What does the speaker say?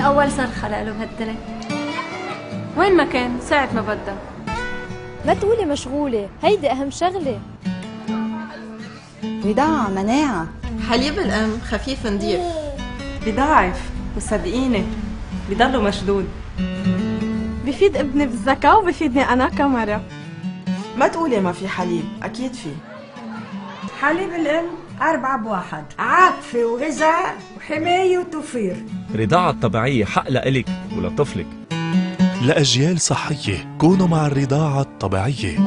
من أول صرخة له بهالدنيا وين ما كان ساعة ما بدها. ما تقولي مشغولة هيدي أهم شغلة. وداع مناعة. حليب الأم خفيف نضيف. بضاعف وصدقيني بضله مشدود. بفيد ابني بالذكاء وبفيدني أنا كمرة ما تقولي ما في حليب أكيد في. حليب الأم أربعة بواحد. عاطفة وغذاء وحماية وتوفير. رضاعة الطبيعية حق لإلك ولطفلك لأجيال صحية كونوا مع الرضاعة الطبيعية.